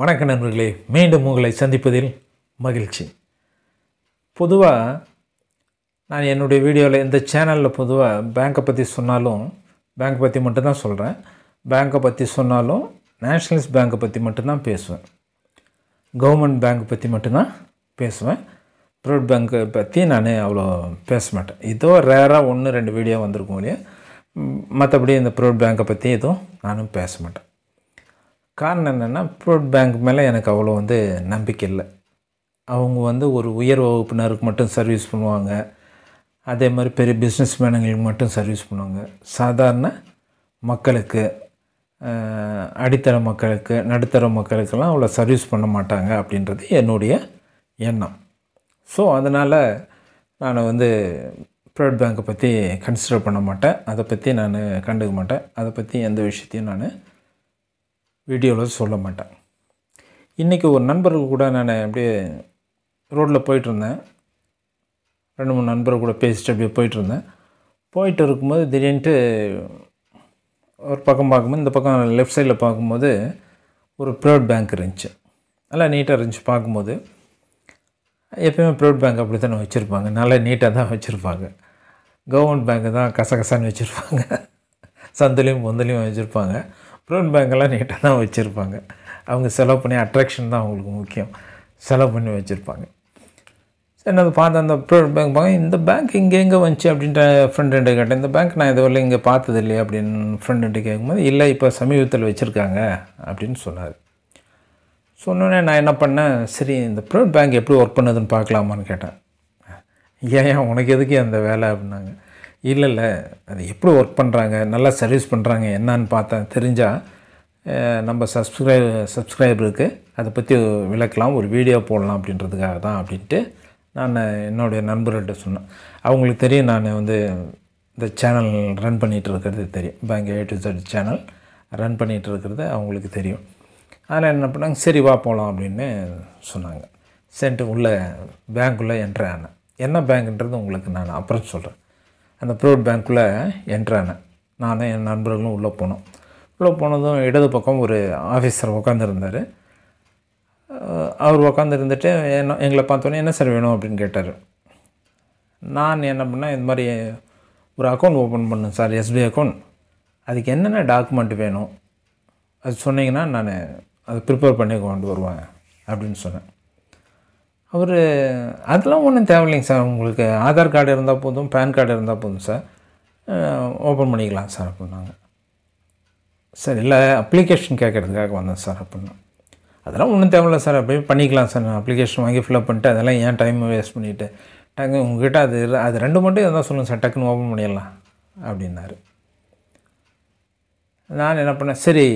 வணக்க நண்பர்களே மீண்டும் உங்களை சந்திப்பதில் மகிழ்ச்சி. பொதுவாக நான் என்னுடைய வீடியோவில் இந்த சேனலில் பொதுவாக பேங்க்கை பற்றி சொன்னாலும் பேங்க் பற்றி மட்டும்தான் சொல்கிறேன் பேங்க்கை பற்றி சொன்னாலும் நேஷ்னலிஸ்ட் பேங்க்கை பற்றி மட்டும்தான் பேசுவேன். கவர்மெண்ட் பேங்க் பற்றி மட்டும்தான் பேசுவேன். ப்ரைவேட் பேங்க்கை பற்றி நான் அவ்வளோ பேச மாட்டேன். இதோ ரேராக ஒன்று ரெண்டு வீடியோ வந்திருக்கும் இல்லையா? மற்றபடி இந்த ப்ரைவேட் பேங்க்கை பற்றி எதுவும் நானும் பேச மாட்டேன். காரணம் என்னென்னா ப்ரைவேட் பேங்க் மேலே எனக்கு அவ்வளோ வந்து நம்பிக்கை இல்லை. அவங்க வந்து ஒரு உயர் வகுப்பினருக்கு மட்டும் சர்வீஸ் பண்ணுவாங்க. அதே மாதிரி பெரிய பிஸ்னஸ் மேனுங்களுக்கு மட்டும் சர்வீஸ் பண்ணுவாங்க. சாதாரண மக்களுக்கு அடித்தர மக்களுக்கு நடுத்தர மக்களுக்கெல்லாம் அவ்வளோ சர்வீஸ் பண்ண மாட்டாங்க அப்படின்றது என்னுடைய எண்ணம். ஸோ அதனால் நான் வந்து ப்ரைவேட் பேங்க்கை பற்றி கன்சிடர் பண்ண மாட்டேன். அதை பற்றி நான் கண்டுக்க மாட்டேன். அதை பற்றி எந்த விஷயத்தையும் நான் வீடியோவில் சொல்ல மாட்டேன். இன்றைக்கி ஒரு நண்பர்கள் கூட நான் அப்படியே ரோட்டில் போயிட்டுருந்தேன். ரெண்டு மூணு நண்பர்கள் கூட பேசிட்டு அப்படியே போயிட்டுருந்தேன். போயிட்டு இருக்கும்போது திடீர்னுட்டு ஒரு பக்கம் பார்க்கும்போது இந்த பக்கம் லெஃப்ட் சைடில் பார்க்கும்போது ஒரு ப்ரைவேட் பேங்க் இருந்துச்சு. நல்லா நீட்டாக இருந்துச்சு பார்க்கும்போது. எப்பயுமே ப்ரைவேட் பேங்க் அப்படி தானே வச்சுருப்பாங்க. நல்லா நீட்டாக தான் வச்சுருப்பாங்க. கவர்மெண்ட் பேங்க்கு தான் கசகசான்னு வச்சுருப்பாங்க. சந்திலையும் பொந்தலையும் வச்சுருப்பாங்க. ப்ரைவேட் பேங்கெல்லாம் நீட்டாக தான் வச்சுருப்பாங்க. அவங்க செலவு பண்ணி அட்ராக்ஷன் தான் அவங்களுக்கு முக்கியம். செலவு பண்ணி வச்சுருப்பாங்க. சரி நான் பார்த்தேன் அந்த ப்ரைவேட் பேங்க் பார்க்க இந்த பேங்க் இங்கே எங்கே வந்துச்சு அப்படின்ற ஃப்ரெண்டுகிட்ட கேட்டேன். இந்த பேங்க் நான் இதுவரை இங்கே பார்த்தது இல்லையா அப்படின்னு ஃப்ரெண்டுகிட்ட கேட்கும்போது இல்லை இப்போ சமீபத்தில் வச்சுருக்காங்க அப்படின்னு சொன்னார். சொன்னோடனே நான் என்ன பண்ணேன் சரி இந்த ப்ரைவேட் பேங்க் எப்படி ஒர்க் பண்ணுதுன்னு பார்க்கலாமான்னு கேட்டேன். ஏன் ஏன் உனக்கு எதுக்கு அந்த வேலை? அப்படின்னாங்க. இல்லை இல்லை அது எப்படி ஒர்க் பண்ணுறாங்க நல்லா சர்வீஸ் பண்ணுறாங்க என்னன்னு பார்த்தேன் தெரிஞ்சால் நம்ம சப்ஸ்கிரைப் சப்ஸ்கிரைபருக்கு அதை பற்றி விளக்கலாம் ஒரு வீடியோ போடலாம் அப்படின்றதுக்காக தான் அப்படின்ட்டு நான் என்னுடைய நண்பர்கள்ட்ட சொன்னேன். அவங்களுக்கு தெரியும் நான் வந்து இந்த சேனல் ரன் பண்ணிகிட்டு இருக்கிறது தெரியும். Bank A to Z channel run பண்ணிகிட்டு இருக்கிறது அவங்களுக்கு தெரியும். அதில் என்ன பண்ணாங்க சரி வா போகலாம் அப்படின்னு சொன்னாங்க. சென்ட்டு உள்ளே பேங்க்குள்ளே என்ட்ரு ஆனேன். என்ன பேங்க்ன்றது உங்களுக்கு நான் அப்புறம் சொல்கிறேன் அந்த ப்ரைவேட் பேங்க்குள்ளே என்ட்ரானேன் நானும் என் நண்பர்களும் உள்ளே போனோம். உள்ளே போனதும் இடது பக்கம் ஒரு ஆஃபீஸர் உட்காந்துருந்தார் அவர் உட்காந்துருந்துட்டு என்ன எங்களை பார்த்தோன்னே என்ன சார் வேணும் அப்படின்னு கேட்டார். நான் என்ன பண்ணேன் இந்த மாதிரி ஒரு அக்கௌண்ட் ஓப்பன் பண்ணேன் சார் எஸ்பிஐ அக்கௌண்ட் அதுக்கு என்னென்ன டாக்குமெண்ட் வேணும்? அது சொன்னீங்கன்னா நான் அதை ப்ரிப்பேர் பண்ணி கொண்டு வருவேன் அப்படின்னு சொன்னேன். அவர் அதெல்லாம் ஒன்றும் தேவையில்லைங்க சார். உங்களுக்கு ஆதார் கார்டு இருந்தால் போதும் பேன் கார்டு இருந்தால் போதும் சார். ஓப்பன் பண்ணிக்கலாம் சார் அப்படின்னாங்க சார் இல்லை அப்ளிகேஷன் கேட்குறதுக்காக வந்தேன் சார் அப்படின்னா அதெல்லாம் ஒன்றும் தேவையில்ல சார். அப்படியே பண்ணிக்கலாம் சார். நான் அப்ளிகேஷன் வாங்கி ஃபில்அப் பண்ணிட்டு அதெல்லாம் ஏன் டைம் வேஸ்ட் பண்ணிவிட்டு டக்கு உங்ககிட்ட அது அது ரெண்டு மட்டும் இருந்தால் சொல்லுங்கள் சார். டக்குன்னு ஓப்பன் பண்ணிடலாம் அப்படின்னாரு. நான் என்ன பண்ணேன் சரி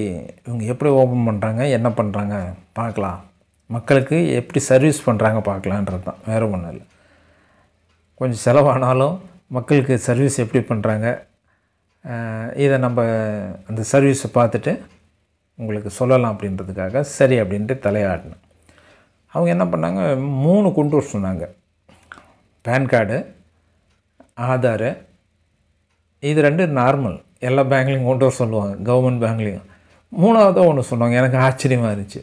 இவங்க எப்படி ஓப்பன் பண்ணுறாங்க என்ன பண்ணுறாங்க பார்க்கலாம். மக்களுக்கு எப்படி சர்வீஸ் பண்ணுறாங்க பார்க்கலான்றது தான். வேறு ஒன்றும் இல்லை. கொஞ்சம் செலவானாலும் மக்களுக்கு சர்வீஸ் எப்படி பண்ணுறாங்க இதை நம்ம அந்த சர்வீஸை பார்த்துட்டு உங்களுக்கு சொல்லலாம் அப்படின்றதுக்காக சரி அப்படின்ட்டு தலையாடினேன் அவங்க என்ன பண்ணாங்க மூணு கொண்டு வர சொன்னாங்க. பேன் கார்டு ஆதாரு இது ரெண்டு நார்மல் எல்லா பேங்க்லேயும் கொண்டு வர சொல்லுவாங்க கவர்மெண்ட் பேங்க்லேயும் மூணாவதாக ஒன்று சொன்னாங்க. எனக்கு ஆச்சரியமாக இருந்துச்சு.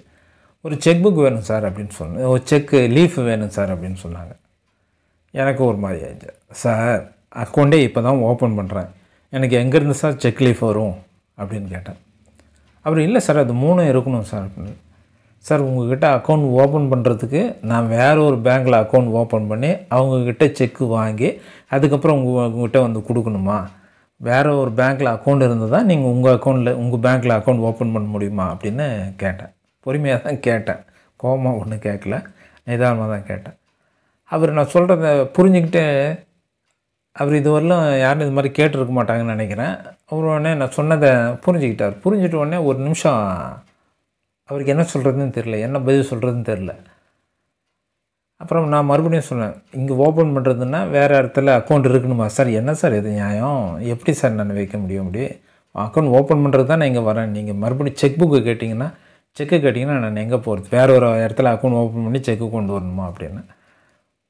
ஒரு செக் புக் வேணும் சார் அப்படின்னு சொன்னேன் ஒரு செக்கு லீஃப் வேணும் சார் அப்படின்னு சொன்னாங்க. எனக்கு ஒரு மாதிரி ஆயிடுச்சு. சார் அக்கௌண்ட்டே இப்போ தான் ஓப்பன் பண்ணுறேன் எனக்கு எங்கேருந்து சார் செக் லீஃப் வரும்? அப்படின்னு கேட்டேன். அப்புறம் இல்லை சார் அது மூணும் இருக்கணும் சார் அப்படின்னு. சார் உங்ககிட்ட அக்கௌண்ட் ஓப்பன் பண்ணுறதுக்கு நான் வேறு ஒரு பேங்க்கில் அக்கௌண்ட் ஓப்பன் பண்ணி அவங்கக்கிட்ட செக்கு வாங்கி அதுக்கப்புறம் உங்கள் உங்ககிட்ட வந்து கொடுக்கணுமா? வேறு ஒரு பேங்க்கில் அக்கௌண்ட் இருந்தால் தான் நீங்கள் உங்கள் அக்கௌண்ட்டில் உங்கள் பேங்க்கில் அக்கௌண்ட் ஓப்பன் பண்ண முடியுமா? அப்படின்னு கேட்டேன். பொறுமையாக தான் கேட்டேன். கோபமாக ஒன்றும் கேட்கல நிதானமாக தான் கேட்டேன். அவர் நான் சொல்கிறத புரிஞ்சுக்கிட்டு அவர் இதுவரையிலும் யாரும் இது மாதிரி கேட்டிருக்க மாட்டாங்கன்னு நினைக்கிறேன். அவர் உடனே நான் சொன்னதை புரிஞ்சுக்கிட்டார். புரிஞ்சுட்டு உடனே ஒரு நிமிஷம் அவருக்கு என்ன சொல்கிறதுன்னு தெரில என்ன பதில் சொல்கிறதுன்னு தெரில அப்புறம் நான் மறுபடியும் சொன்னேன் இங்கே ஓப்பன் பண்ணுறதுன்னா வேறு இடத்துல அக்கௌண்ட் இருக்கணுமா சார் என்ன சார் இது நியாயம்? எப்படி சார் நான் வைக்க முடியும்? அப்படி. அக்கௌண்ட் ஓப்பன் பண்ணுறது தான் நான் இங்கே வரேன். நீங்கள் மறுபடியும் செக் புக்கு கேட்டிங்கன்னா செக்கு கேட்டிங்கன்னா நான் எங்கே போகிறது? வேறு ஒரு இடத்துல அக்கௌண்ட் ஓப்பன் பண்ணி செக்கு கொண்டு வரணுமா அப்படின்னு.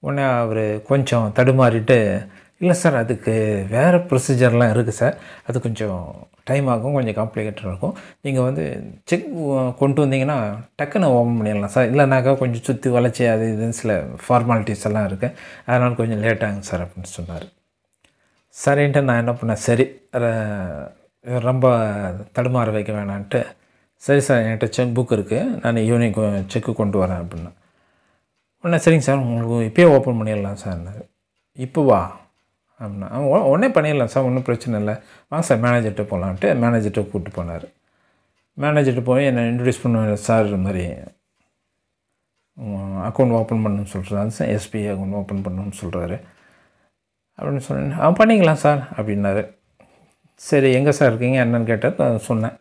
உடனே அவர் கொஞ்சம் தடுமாறிட்டு இல்லை சார் அதுக்கு வேறு ப்ரொசீஜர்லாம் இருக்குது சார். அது கொஞ்சம் டைம் ஆகும் கொஞ்சம் காம்ப்ளிகேட்டடாக இருக்கும். நீங்கள் வந்து செக் கொண்டு வந்தீங்கன்னா டக்குன்னு ஓப்பன் பண்ணிடலாம் சார். இல்லைனாக்கா கொஞ்சம் சுற்றி வளைச்சி அது இதுன்னு சில ஃபார்மாலிட்டிஸ் எல்லாம் இருக்குது அதனால் கொஞ்சம் லேட் ஆகும் சார் அப்படின்னு சொன்னார். சரின்ட்டு நான் என்ன பண்ணேன்? சரி ரொம்ப தடுமாற வைக்க வேணான்ட்டு சரி சார் என்கிட்ட செக் புக் இருக்குது நான் ஈவினிங் செக்கு கொண்டு வரேன் அப்படின்னா. உடனே சரிங்க சார் உங்களுக்கு இப்போயே ஓப்பன் பண்ணிடலாம் சார் இப்போ வா அப்படின்னா அவன் உடனே பண்ணிடலாம் சார் ஒன்றும் பிரச்சனை இல்லை. வாங்க சார் மேனேஜர்கிட்ட போகலான்ட்டு மேனேஜர்கிட்ட கூப்பிட்டு போனார். மேனேஜர்கிட்ட போய் என்னை இன்ட்ரடியூஸ் பண்ணுவார் சார் இது மாதிரி. அக்கௌண்ட் ஓப்பன் பண்ணணும்னு சொல்கிறாரு சார் எஸ்பிஐ அக்கௌண்ட் ஓப்பன் பண்ணணும்னு சொல்கிறாரு அப்படின்னு சொன்னேன் ஆ பண்ணிக்கலாம் சார் அப்படின்னாரு. சரி எங்கே சார் இருக்கீங்க என்னன்னு கேட்டால் சொன்னேன்.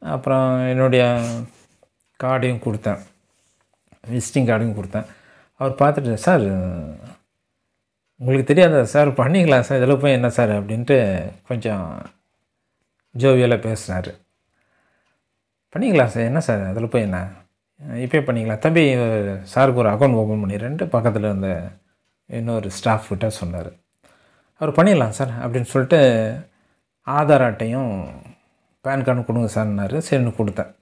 அப்புறம் என்னுடைய கார்டையும் கொடுத்தேன். விசிட்டிங் கார்டையும் கொடுத்தேன். அவர் பார்த்துட்டு சார் உங்களுக்கு தெரியாதா? சார் பண்ணிக்கலாம் சார் இதில் போய் என்ன சார்? அப்படின்ட்டு கொஞ்சம் ஜோவியலாக பேசினார். பண்ணிக்கலாம் சார் என்ன சார்? அதில் போய் என்ன? இப்போ பண்ணிக்கலாம் தம்பி சாருக்கு ஒரு அக்கௌண்ட் ஓப்பன் பண்ணிடுறேன்ட்டு பக்கத்தில் இருந்த இன்னொரு ஸ்டாஃப் கிட்ட சொன்னார். அவர் பண்ணிடலாம் சார் அப்படின்னு சொல்லிட்டு ஆதார் அட்டையும் பேன் கார்டு கொடுங்க சார்னாரு சரின்னு கொடுத்தேன்.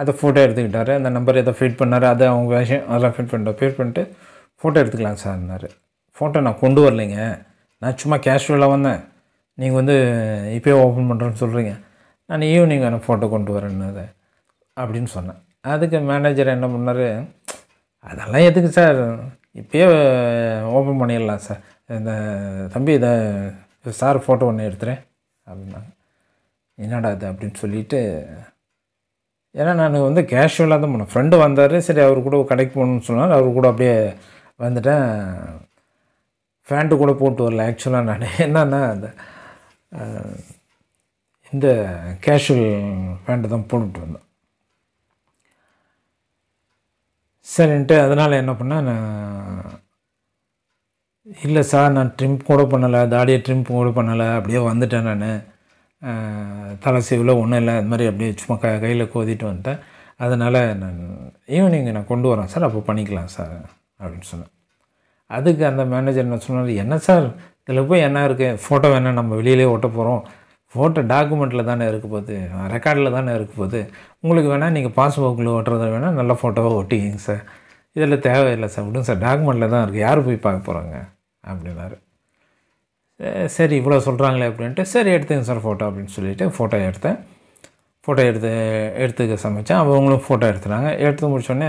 அதை ஃபோட்டோ எடுத்துக்கிட்டாரு. அந்த நம்பர் எதை ஃபீட் பண்ணார். அதை அவங்க விஷயம் அதெல்லாம் ஃபீட் பண்ணிட்டோம் ஃபீட் பண்ணிட்டு ஃபோட்டோ எடுத்துக்கலாம் சார்னாரு ஃபோட்டோ நான் கொண்டு வரலைங்க. நான் சும்மா கேஷுவலாக வந்தேன். நீங்கள் வந்து இப்போயே ஓப்பன் பண்ணுறேன்னு சொல்கிறீங்க நான் ஈவினிங் வேணும் ஃபோட்டோ கொண்டு வரேன்னு அப்படின்னு சொன்னேன். அதுக்கு மேனேஜர் என்ன பண்ணார்? அதெல்லாம் எதுக்கு சார்? இப்போயே ஓப்பன் பண்ணிடலாம் சார். இந்த தம்பி இதை சார் ஃபோட்டோ ஒன்று எடுத்துகிறேன் அப்படின்னாங்க. என்னடா அது அப்படின்னு சொல்லிட்டு ஏன்னா நான் வந்து கேஷுவலாக தான் போனேன். ஃப்ரெண்டு வந்தார் சரி அவர் கூட கடைக்கு போகணுன்னு சொன்னார். அவர் கூட அப்படியே வந்துட்டேன். ஃபேண்ட்டு கூட போட்டு வரல ஆக்சுவலாக நான். என்னன்னா அந்த இந்த கேஷுவல் பேண்ட்டு தான் போட்டுட்டு வந்தேன். சரின்ட்டு அதனால் என்ன பண்ணேன் நான் இல்லை சார் நான் ட்ரிம் கூட பண்ணலை தாடியை ட்ரிம் கூட பண்ணலை அப்படியே வந்துட்டேன் நான். தலை சீவில் ஒன்றும் இல்லை அது மாதிரி அப்படியே சும்மா க கையில் கோதிட்டு வந்துட்டேன். அதனால் நான் ஈவினிங் நான் கொண்டு வரேன் சார் அப்போ பண்ணிக்கலாம் சார் அப்படின்னு சொன்னேன். அதுக்கு அந்த மேனேஜர் என்ன சொன்னார் என்ன சார் இதில் போய் என்ன இருக்குது ஃபோட்டோ வேணால் நம்ம வெளியிலே ஓட்ட போகிறோம் ஃபோட்டோ டாக்குமெண்ட்டில் தானே இருக்க போகுது. ரெக்கார்டில் தானே இருக்க போகுது. உங்களுக்கு வேணால் நீங்கள் பாஸ்புக்கில் ஓட்டுறத வேணால் நல்ல ஃபோட்டோவாக ஒட்டிக்கிங்க சார். இதில் தேவையில்லை சார் விடுங்க சார் டாக்குமெண்ட்டில் தான் இருக்குது யார் போய் பார்க்க போகிறாங்க அப்படின்னாரு. சரி இவ்வளோ சொல்கிறாங்களே அப்படின்ட்டு சரி எடுத்துங்க சார் ஃபோட்டோ அப்படின்னு சொல்லிட்டு ஃபோட்டோ எடுத்தேன். ஃபோட்டோ எடுத்து எடுத்துக்க சமைச்சேன். அவங்களும் ஃபோட்டோ எடுத்துனாங்க. எடுத்து முடிச்சோடனே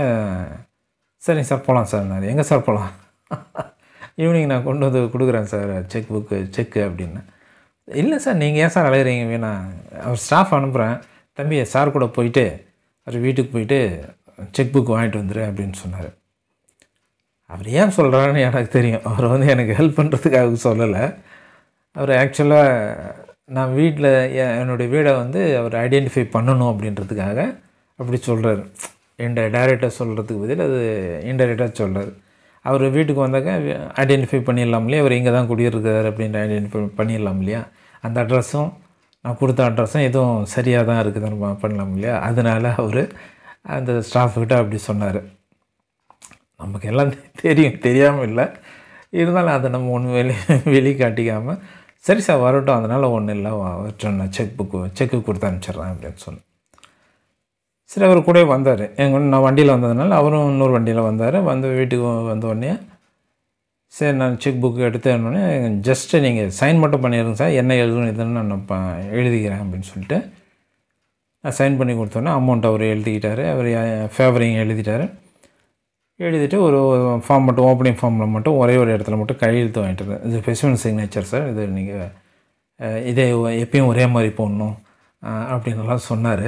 சரிங்க சார் போகலாம் சார் நான். எங்கே சார் போகலாம் ஈவினிங் நான் கொண்டு வந்து கொடுக்குறேன் சார் செக் புக்கு செக்கு அப்படின்னு. இல்லை சார் நீங்கள் ஏன் சார் அலையிறீங்க? வேணா. அவர் ஸ்டாஃப் அனுப்புகிறேன் தம்பி சார் கூட போயிட்டு அவர் வீட்டுக்கு போயிட்டு செக் புக் வாங்கிட்டு வந்துடு அப்படின்னு சொன்னார். அவர் ஏன் சொல்கிறாருன்னு எனக்கு தெரியும். அவர் வந்து எனக்கு ஹெல்ப் பண்ணுறதுக்காக சொல்லலை. அவர் ஆக்சுவலாக நான் வீட்டில் என்னுடைய வீடை வந்து அவர் ஐடென்டிஃபை பண்ணணும் அப்படின்றதுக்காக அப்படி சொல்கிறார் என் டைரெக்டாக சொல்கிறதுக்கு பதில் அது இன்டைரக்டாக சொல்கிறார் அவர் வீட்டுக்கு வந்தாக்க ஐடென்டிஃபை பண்ணிடலாம் இல்லையா? அவர் இங்கே தான் குடியிருக்கார் அப்படின்ற ஐடென்டிஃபை பண்ணிடலாம் இல்லையா? அந்த அட்ரஸும் நான் கொடுத்த அட்ரஸும் எதுவும் சரியாக தான் இருக்குதுன்னு பண்ணலாம் இல்லையா? அதனால அவர் அந்த ஸ்டாஃப்கிட்ட அப்படி சொன்னார். நமக்கு எல்லாம் தெரியும் தெரியாமல் இல்லை. இருந்தாலும் அதை நம்ம ஒன்று வெளி வெளிக்காட்டிக்காமல் சரி சார் வரட்டும். அதனால் ஒன்றும் இல்லை. அவர்கிட்ட நான் செக் புக்கு செக்கு கொடுத்து அனுப்பிச்சிட்றேன் அப்படின்னு சொன்னேன். சரி அவர் கூட வந்தார். எங்கள் நான் வண்டியில் வந்ததுனால அவரும் இன்னொரு வண்டியில் வந்தார். வந்து வீட்டுக்கு வந்த உடனே சரி நான் செக் புக்கு எடுத்து உடனே ஜஸ்ட்டு நீங்கள் சைன் மட்டும் பண்ணிடுங்க சார். என்ன எழுதணும் இதுன்னு நான் ப எழுதிக்கிறேன் அப்படின்னு சொல்லிட்டு நான் சைன் பண்ணி கொடுத்தோன்னே அமௌண்ட் அவர் எழுதிக்கிட்டார். அவர் ஃபேவரிங் எழுதிட்டார். எழுதிட்டு ஒரு ஃபார்ம் மட்டும் ஓப்பனிங் ஃபார்மில் மட்டும் ஒரே ஒரு இடத்துல மட்டும் கையெழுத்து வாங்கிட்டு இருந்தேன். இது ஃபெஸ்டிவல் சிக்னேச்சர் சார் இது நீங்கள் இதே எப்பயும் ஒரே மாதிரி போடணும் அப்படின்னுலாம் சொன்னார்.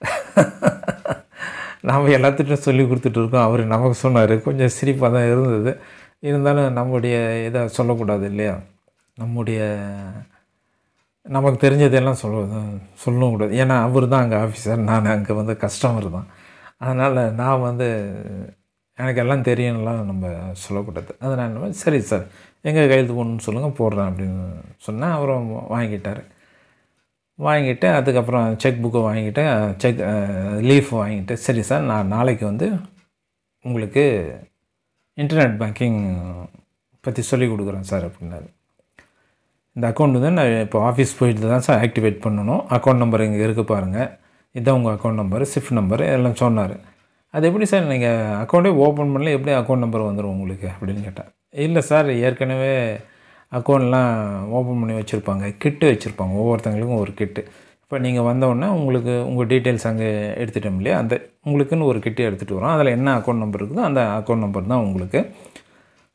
நாம் எல்லாத்துட்டும் சொல்லி கொடுத்துட்டு இருக்கோம். அவர் நமக்கு சொன்னார். கொஞ்சம் சிரிப்பாக தான் இருந்தது. இருந்தாலும் நம்முடைய இதை சொல்லக்கூடாது இல்லையா? நம்முடைய நமக்கு தெரிஞ்சதெல்லாம் சொல்ல சொல்லவும் கூடாது. ஏன்னா அவர் தான் அங்கே ஆஃபீஸர் நான் அங்கே வந்து கஸ்டமர் தான். அதனால் நான் வந்து எனக்கு எல்லாம் தெரியும்லாம் நம்ம சொல்லக்கூடாது. அதனால் சரி சார் எங்கே கையெழுத்து போடணும்னு சொல்லுங்கள் போடுறேன் அப்படின்னு சொன்னேன் அவரும் வாங்கிட்டார். வாங்கிட்டு அதுக்கப்புறம் செக் புக்கை வாங்கிட்டு செக் லீஃப் வாங்கிட்டு சரி சார் நான் நாளைக்கு வந்து உங்களுக்கு இன்டர்நெட் பேங்கிங் பற்றி சொல்லிக் கொடுக்குறேன் சார் அப்படின்னாரு. இந்த அக்கௌண்ட் வந்து நான் இப்போ ஆஃபீஸ் போயிட்டு தான் சார் ஆக்டிவேட் பண்ணணும். அக்கௌண்ட் நம்பர் இங்கே இருக்குது பாருங்கள் இதுதான் உங்கள் அக்கௌண்ட் நம்பர் ஷிஃப்ட் நம்பர் எல்லாம் சொன்னார். அது எப்படி சார் நீங்கள் அக்கௌண்ட்டே ஓப்பன் பண்ணல எப்படி அக்கௌண்ட் நம்பர் வந்துடும் உங்களுக்கு அப்படின்னு கேட்டேன் இல்லை சார் ஏற்கனவே அக்கௌண்ட்லாம் ஓப்பன் பண்ணி வச்சுருப்பாங்க கிட்டு வச்சுருப்பாங்க. ஒவ்வொருத்தங்களுக்கும் ஒரு கிட்டு இப்போ நீங்கள் வந்தோடனே உங்களுக்கு உங்கள் டீட்டெயில்ஸ் அங்கே எடுத்துட்டோம் இல்லையா? அந்த உங்களுக்குன்னு ஒரு கிட்டு எடுத்துகிட்டு வரோம். அதில் என்ன அக்கௌண்ட் நம்பர் இருக்குதோ அந்த அக்கௌண்ட் நம்பர் தான் உங்களுக்கு.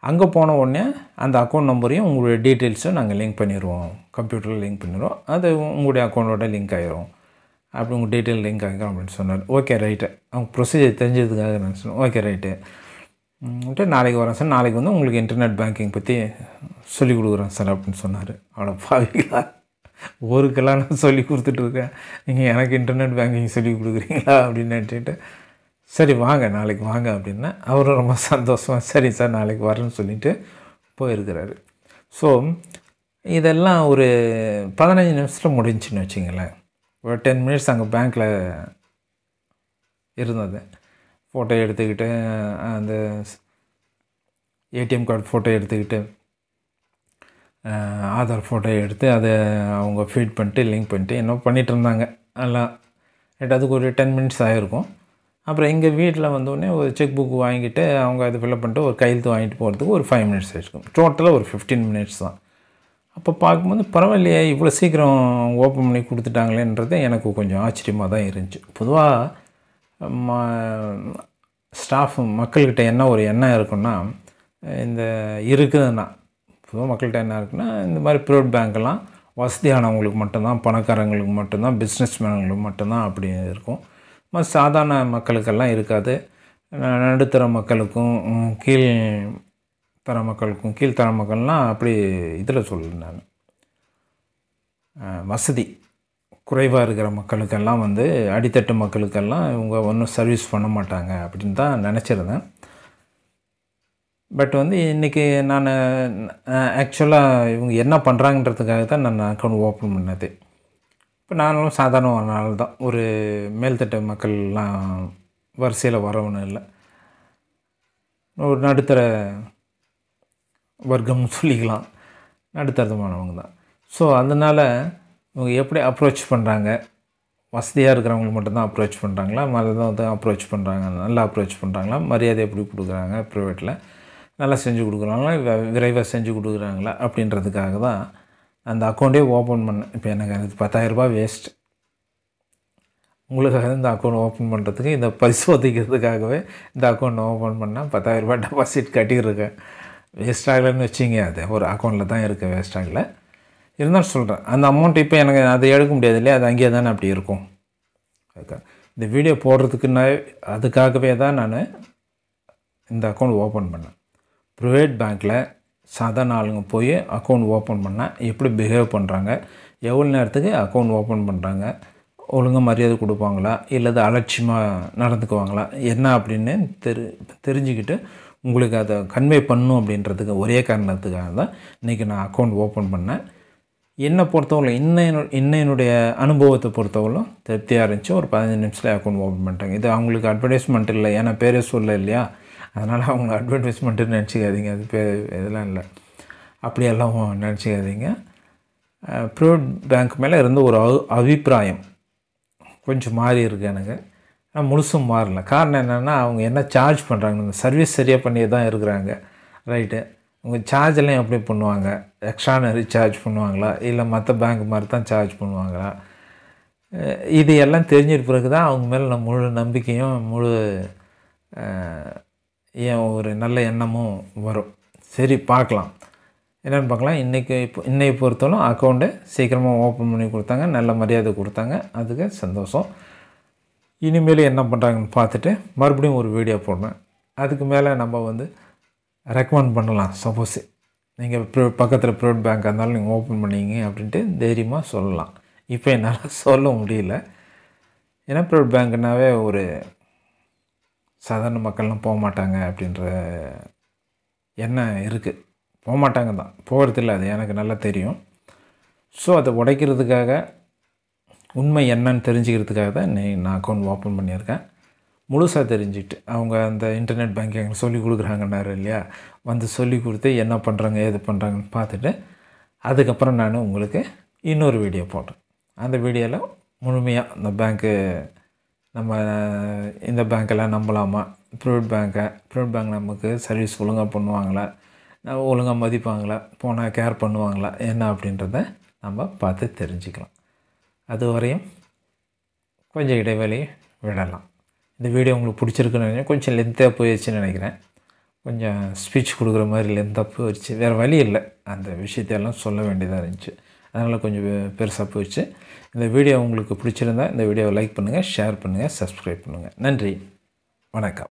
அங்கே போன உடனே அந்த அக்கௌண்ட் நம்பரையும் உங்களுடைய டீட்டெயில்ஸும் நாங்கள் லிங்க் பண்ணிடுவோம் கம்ப்யூட்டரில் லிங்க் பண்ணிடுவோம் அது உங்களுடைய அக்கௌண்ட்டோட லிங்க் ஆகிரும் அப்படி உங்கள் டீட்டெயில் லிங்க் ஆகிரும் அப்படின்னு சொன்னார். ஓகே ரைட்டு அவங்க ப்ரொசீஜர் தெரிஞ்சதுக்காக நான் சொன்னேன். ஓகே ரைட்டு விட்டு நாளைக்கு வரேன் சார். நாளைக்கு வந்து உங்களுக்கு இன்டர்நெட் பேங்கிங் பற்றி சொல்லிக் கொடுக்குறேன் சார் அப்படின்னு சொன்னார். அவ்வளோ பாவிங்களா ஊருக்கெல்லாம் நான் சொல்லி கொடுத்துட்ருக்கேன் நீங்கள் எனக்கு இன்டர்நெட் பேங்கிங் சொல்லி கொடுக்குறீங்களா அப்படின்னு நினச்சிட்டு. சரி வாங்க. நாளைக்கு வாங்க அப்படின்னா அவரும் ரொம்ப சந்தோஷமாக சரி சார் நாளைக்கு வரேன்னு சொல்லிட்டு போயிருக்கிறாரு. ஸோ இதெல்லாம் ஒரு பதினஞ்சு நிமிஷத்தில் முடிஞ்சுன்னு வச்சிங்களேன். ஒரு டென் மினிட்ஸ் அங்கே பேங்க்கில் இருந்தது. ஃபோட்டோ எடுத்துக்கிட்டு அந்த ஏடிஎம் கார்டு ஃபோட்டோ எடுத்துக்கிட்டு ஆதார் ஃபோட்டோ எடுத்து அதை அவங்க ஃபீட் பண்ணிட்டு லிங்க் பண்ணிட்டு என்ன பண்ணிகிட்டு இருந்தாங்க. எல்லாம் ரைட் அதுக்கு ஒரு டென் மினிட்ஸ் ஆகிருக்கும் அப்புறம் எங்கள் வீட்டில் வந்தோடனே ஒரு செக் புக் வாங்கிட்டு அவங்க அதை ஃபில்அப் பண்ணிட்டு ஒரு கையெழுத்து வாங்கிட்டு போகிறதுக்கு ஒரு ஃபைவ் மினிட்ஸ் ஆகிருக்கும் டோட்டலாக ஒரு ஃபிஃப்டீன் மினிட்ஸ் தான். அப்போ பார்க்கும்போது பரவாயில்லையே இவ்வளோ சீக்கிரம் ஓப்பன் பண்ணி கொடுத்துட்டாங்களேன்றது எனக்கு கொஞ்சம் ஆச்சரியமாக தான் இருந்துச்சு. பொதுவாக ம ஸ்டாஃப் மக்கள்கிட்ட என்ன ஒரு எண்ணம் இருக்குன்னா இந்த இருக்குதுன்னா பொதுவாக மக்கள்கிட்ட என்ன இருக்குன்னா இந்த மாதிரி ப்ரைவேட் பேங்க்கெல்லாம் வசதியானவங்களுக்கு மட்டும்தான் பணக்காரங்களுக்கு மட்டும்தான் பிஸ்னஸ் மேன்களுக்கு மட்டும்தான் அப்படி இருக்கும். சாதாரண மக்களுக்கெல்லாம் இருக்காது. நடுத்தர மக்களுக்கும் கீழ் தர மக்களுக்கும் கீழ்த்தர மக்கள்லாம் அப்படி இதில் சொல்லுறேன் நான் வசதி குறைவாக இருக்கிற மக்களுக்கெல்லாம் வந்து அடித்தட்டு மக்களுக்கெல்லாம் இவங்க ஒன்றும் சர்வீஸ் பண்ண மாட்டாங்க அப்படின்னு தான் நினச்சிருந்தேன். பட் வந்து இன்றைக்கி நான் ஆக்சுவலாக இவங்க என்ன பண்ணுறாங்கன்றதுக்காக தான் நான் அக்கௌண்ட் ஓப்பன் பண்ணது. இப்போ நானும் சாதாரண ஒரு நாள் தான். ஒரு மேல்தட்டு மக்கள்லாம் வரிசையில் வரவனும் இல்லை. ஒரு நடுத்தர வர்க்கம்னு சொல்லிக்கலாம். நடுத்தரமானவங்க தான் ஸோ அதனால் இவங்க எப்படி அப்ரோச் பண்ணுறாங்க வசதியாக இருக்கிறவங்களுக்கு மட்டும்தான் அப்ரோச் பண்ணுறாங்களா மற்றதான் வந்து அப்ரோச் பண்ணுறாங்க நல்லா அப்ரோச் பண்ணுறாங்களா மரியாதை எப்படி கொடுக்குறாங்க ப்ரைவேட்டில் நல்லா செஞ்சு கொடுக்குறாங்களா? விரைவாக செஞ்சு கொடுக்குறாங்களா? அப்படின்றதுக்காக தான் அந்த அக்கௌண்ட்டே ஓப்பன் பண்ணேன். இப்போ எனக்கு அது பத்தாயிரரூபா வேஸ்ட் உங்களுக்காக இந்த அக்கௌண்ட் ஓப்பன் பண்ணுறதுக்கு இந்த பரிசோதிக்கிறதுக்காகவே இந்த அக்கௌண்ட் ஓப்பன் பண்ணால் பத்தாயிரரூபா டெபாசிட் கட்டியிருக்கேன். வேஸ்ட் ஆகலைன்னு வச்சிங்க அது ஒரு அக்கௌண்ட்டில் தான் இருக்குது வேஸ்ட் ஆகலை இருந்தாலும் சொல்கிறேன் அந்த அமௌண்ட் இப்போ எனக்கு அதை எடுக்க முடியாது இல்லையா? அது அங்கேயே தானே அப்படி இருக்கும். அதுக்காக இந்த வீடியோ போடுறதுக்குன்னா அதுக்காகவே தான் நான் இந்த அக்கௌண்ட் ஓப்பன் பண்ணேன். ப்ரைவேட் பேங்க்கில் சாதாரண ஆளுங்க போய் அக்கௌண்ட் ஓப்பன் பண்ணால் எப்படி பிஹேவ் பண்ணுறாங்க எவ்வளோ நேரத்துக்கு அக்கௌண்ட் ஓப்பன் பண்ணுறாங்க ஒழுங்காக மரியாதை கொடுப்பாங்களா? இல்லை அலட்சியமாக நடந்துக்குவாங்களா? என்ன அப்படின்னு தெரி தெரிஞ்சுக்கிட்டு உங்களுக்கு அதை கன்வே பண்ணணும் அப்படின்றதுக்கு ஒரே காரணத்துக்காக தான் இன்றைக்கி நான் அக்கௌண்ட் ஓப்பன் பண்ணேன். என்னை பொறுத்தவரை என்ன என்ன என்னுடைய அனுபவத்தை பொறுத்தவரைக்கும் திருப்தியாக இருந்துச்சு. ஒரு பதினஞ்சு நிமிஷத்தில் அக்கௌண்ட் ஓப்பன் பண்ணிட்டாங்க. இது அவங்களுக்கு அட்வர்டைஸ்மெண்ட் இல்லை. ஏன்னா பேரே சொல்ல இல்லையா? அதனால் அவங்க அட்வர்டைஸ்மெண்ட்டுன்னு நினச்சிக்காதீங்க. அது பே இதெல்லாம் இல்லை. அப்படியெல்லாம் நினச்சிக்காதீங்க. ப்ரைவேட் பேங்க் மேலே இருந்த ஒரு அபிப்பிராயம் கொஞ்சம் மாறி இருக்கு எனக்கு. ஆனால் முழுசும் மாறல. காரணம் என்னென்னா அவங்க என்ன சார்ஜ் பண்ணுறாங்க சர்வீஸ் சரியாக பண்ணியே தான் இருக்கிறாங்க. ரைட்டு உங்கள் சார்ஜ் எல்லாம் எப்படி பண்ணுவாங்க? எக்ஸ்ட்ரா சார்ஜ் பண்ணுவாங்களா? இல்லை மற்ற பேங்க் மாதிரி தான் சார்ஜ் பண்ணுவாங்களா? இது எல்லாம் தெரிஞ்சிட்டு பிறகு தான் அவங்க மேலே நம்ம முழு நம்பிக்கையும் முழு ஏன் ஒரு நல்ல எண்ணமும் வரும். சரி பார்க்கலாம். என்னென்னு பார்க்கலாம். இன்றைக்கி இப்போ இன்னைக்கு பொறுத்தவரை அக்கௌண்ட்டு சீக்கிரமாக ஓப்பன் பண்ணி கொடுத்தாங்க. நல்ல மரியாதை கொடுத்தாங்க. அதுக்கு சந்தோஷம். இனிமேல் என்ன பண்ணுறாங்கன்னு பார்த்துட்டு மறுபடியும் ஒரு வீடியோ போடுறேன். அதுக்கு மேலே நம்ம வந்து ரெக்கமெண்ட் பண்ணலாம். சப்போஸ் நீங்கள் பக்கத்தில் ப்ரைவேட் பேங்க் இருந்தாலும் நீங்கள் ஓப்பன் பண்ணிங்க அப்படின்ட்டு தைரியமாக சொல்லலாம். இப்போ என்னால் சொல்ல முடியல. ஏன்னா ப்ரைவேட் பேங்க்னாவே ஒரு சாதாரண மக்கள்லாம் போக மாட்டாங்க அப்படின்ற எண்ணம் இருக்குது போக மாட்டாங்க தான். போகிறதில்ல அது. எனக்கு நல்லா தெரியும். ஸோ அதை உடைக்கிறதுக்காக உண்மை என்னன்னு தெரிஞ்சுக்கிறதுக்காக தான் நீ நான் அக்கௌண்ட் ஓப்பன் பண்ணியிருக்கேன். முழுசாக தெரிஞ்சுக்கிட்டு அவங்க அந்த இன்டர்நெட் பேங்கிங் சொல்லி கொடுக்குறாங்கன்னாரு இல்லையா? வந்து சொல்லி கொடுத்து என்ன பண்ணுறாங்க ஏது பண்ணுறாங்கன்னு பார்த்துட்டு அதுக்கப்புறம் நான் உங்களுக்கு இன்னொரு வீடியோ போட்டேன் அந்த வீடியோவில் முழுமையாக இந்த பேங்க்கு நம்ம இந்த பேங்க்கெல்லாம் நம்பலாமா? ப்ரைவேட் பேங்க்கை ப்ரைவேட் பேங்க் நமக்கு சர்வீஸ் ஒழுங்காக பண்ணுவாங்களா? நம்ம ஒழுங்காக மதிப்பாங்களா? போனால் கேர் பண்ணுவாங்களா? என்ன அப்படின்றத நம்ம பார்த்து தெரிஞ்சுக்கலாம். அது வரையும் கொஞ்சம் இடைவெளி விடலாம். இந்த வீடியோ உங்களுக்கு பிடிச்சிருக்குன்னு நினைக்கிறேன். கொஞ்சம் லென்த்தாக போயிடுச்சுன்னு நினைக்கிறேன். கொஞ்சம் ஸ்பீச் கொடுக்குற மாதிரி லென்த்தாக போயிடுச்சு வேறு வழி இல்லை. அந்த விஷயத்தையெல்லாம் சொல்ல வேண்டியதாக இருந்துச்சு. அதனால் கொஞ்சம் பெருசாக போயிடுச்சு இந்த வீடியோ உங்களுக்கு பிடிச்சிருந்தா இந்த வீடியோவை லைக் பண்ணுங்கள் ஷேர் பண்ணுங்கள் சப்ஸ்கிரைப் பண்ணுங்கள் நன்றி. வணக்கம்.